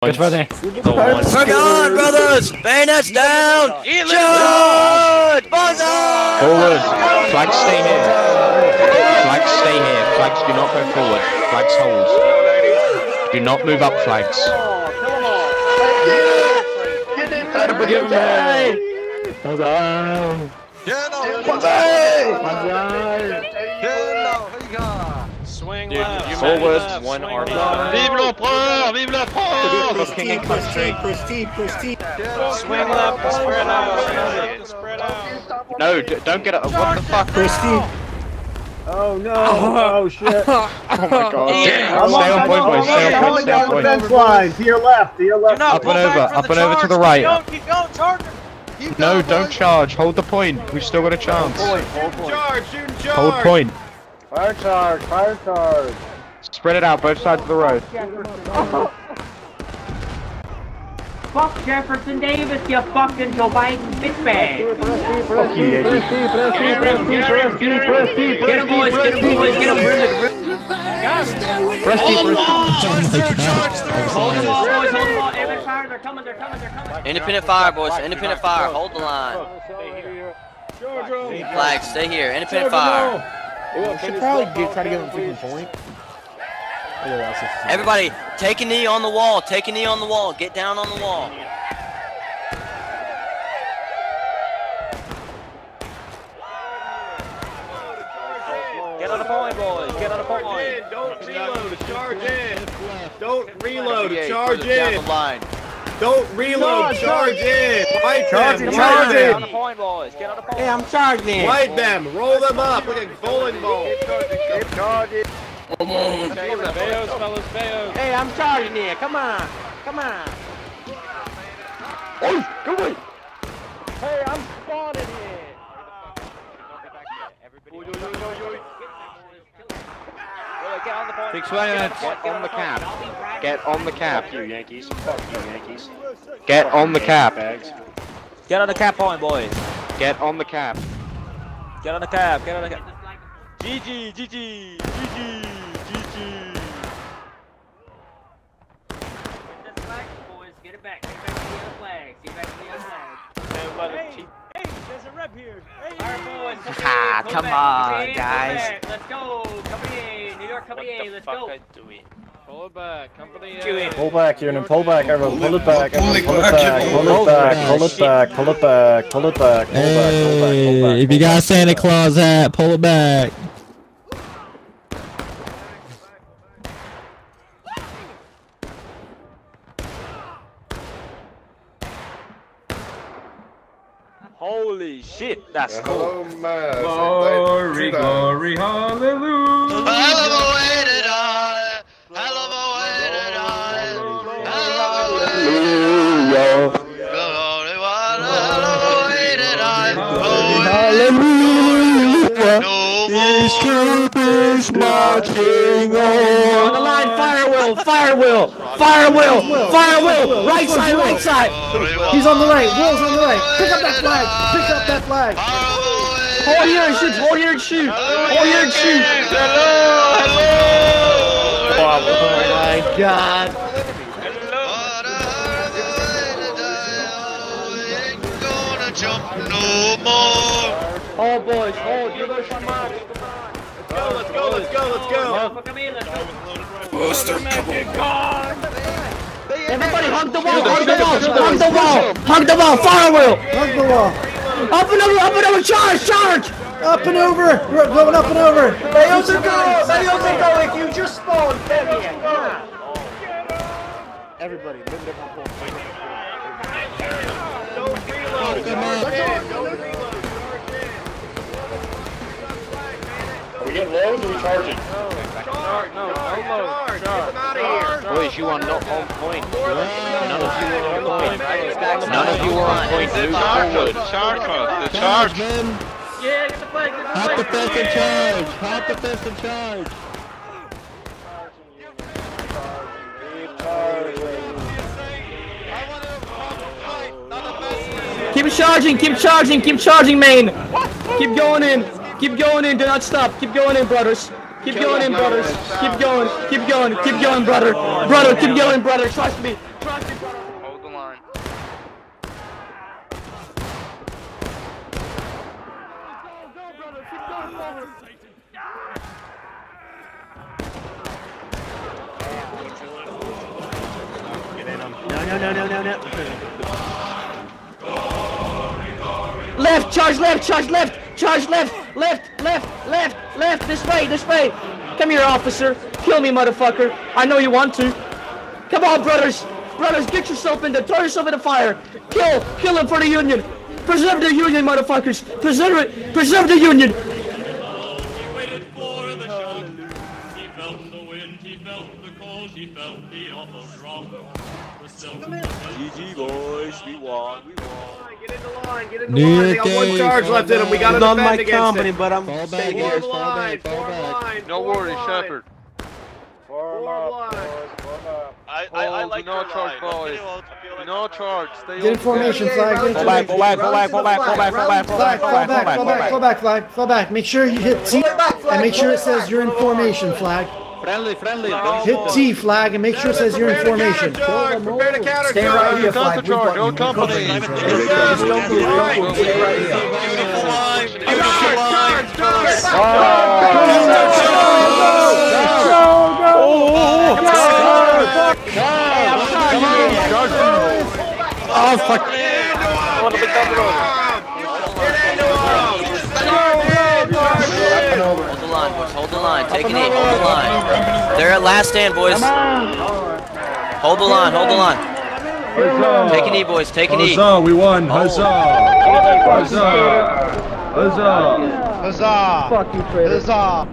Good ready. Work on, brothers! Bayonets down! Charge! Buzzard! Forward. Flags stay here. Flags stay here. Flags do not go forward. Flags hold. Do not move up flags. Swing Dude, left. You swing forward, left, one swing army. left. Vive l'empereur Vive la France Looking in country. Swing left spread out. Swing left and spread out. No, d- don't get up. What the fuck? Oh no! Oh shit! Oh my god. I'm Stay on point, boys. Stay on point. Stay on the point. fence line to your left, to your left. Up and over. Up and over to the right. No, don't charge. Hold the point. We've still got a chance. Charge, shooting charge! Hold point. Fire charge! Fire charge! Spread it out both sides of the road. Fuck Jefferson Davis, you fucking Joe Biden bitchbag. Fuck you, Yankee. Get him, boys, get him, boys, get him. Independent fire, boys. Independent fire. Hold the line. Flag, stay here. Independent fire. Should probably get, try to get him freaking point. Everybody, take a knee on the wall. Take a knee on the wall. Get down on the wall. Get on the point, boys. Get on the point. Don't reload, charge in! Don't reload, Yeah, charge further down in! the line. Don't reload, charge in! Fight Charge them, it, fight charge Get on the them! point, boys. Get on the point. Hey, I'm charging. Fight them, roll them up like a bowling ball! Keep charging. Bayos, fellas, Bayos. Hey, I'm charging here. Come on. Come on. Oh, go away. Hey, I'm spawning here. Get on the point. Six. Get on the cap. Get on the cap, you Yankees. Fuck you, Yankees. Get on the cap. Get on the cap point, boys. Get on the cap. Get on the cap. Get on the cap. GG, GG, GG, GG. Princess flag, boys, get it back. Get back to the other flags. Get back to the other flags. Hey, there's a rep here. Alright, boys, company Ah, come on, company guys. Let's go. Company A, New York Company A, let's go. Pull it back. Company Do it. Pull back, Kieran. Pull back, everyone. Pull it back. Everyone. Pull it back. Pull it back. Pull it back. Pull it back. Pull it back. Pull it back. Pull back. Pull back. if you got Santa Claus hat, pull it back. Holy shit, that's cool. Glory, glory, hallelujah! On the line, fire will, fire will, fire will, fire will, right side, right side. He's on the right, Will's on the right. Pick up that flag, pick up that flag. Hold here and shoot, hold here and shoot, hold here and shoot. Oh my god. Hold oh, boys, hold, you guys come on. Let's go, let's go, let's go! Fuck me, let's go. Everybody hug the wall, hug the wall, hug the wall, hug the wall, fire will. Hug the wall. Up and over, up and over, charge, charge. Up and over, we're going up and over. Mayos and go, Mayos and go, if you just spawned, Fabian, come on. Everybody, live their Boys, you are not on point. None of you are on point. None of you are on point. Move forward. charge, the charge! Yeah, get the flag, get the Hop the flag. fence and charge. Hop the fence and charge. Keep charging, keep charging, keep charging, main. Keep going in, keep going in, do not stop. Keep going in, brothers. Keep going in, brothers. Keep going. Keep going. Keep going, brother. Brother, keep going, brother. Trust me. Trust me, brother. Hold the line. No, no, no, no, no, no. Left, charge left, charge left, charge left, left, left, left, left, this way, this way. Come here, officer. Kill me, motherfucker. I know you want to. Come on, brothers. Brothers, get yourself in there. Throw yourself in the fire. Kill, kill him for the Union. Preserve the Union, motherfuckers. Preserve it. Preserve the Union. The cold, he felt the awful drop. GG boys, we won, we won. Get in the line, get in the New line. They got one charge left in them. We back. got to defend against it. but I'm Fall back, Form guys. Fall line, back. Fall form back. line. No form worries, line. Shepard. Form line. I, I, I Hold, like do not your charge, line. boys. Okay, well, I feel like No charge. Stay Get in on formation, flag. Get in Fall back, fall back, fall back, fall back, fall back, fall back, fall back, fall Flag, back, fall back, fall back, fall back, flag, fall back. Make sure you hit T and make sure it says you're in formation, flag. Friendly, friendly. Hit T flag and make sure it says you're in formation. Prepare to countercharge. Stay right here, Counter charge, no company. Move. Right. Beautiful line. Beautiful line. Charge, charge. Oh, fuck. Hold the line. Take a knee. Hold the line. They're at last stand, boys. Hold the line. Hold the line. Take an E, boys. Take an E. Huzzah, we won. Huzzah. Huzzah. Huzzah. Huzzah. Fuck you, traitor. Huzzah.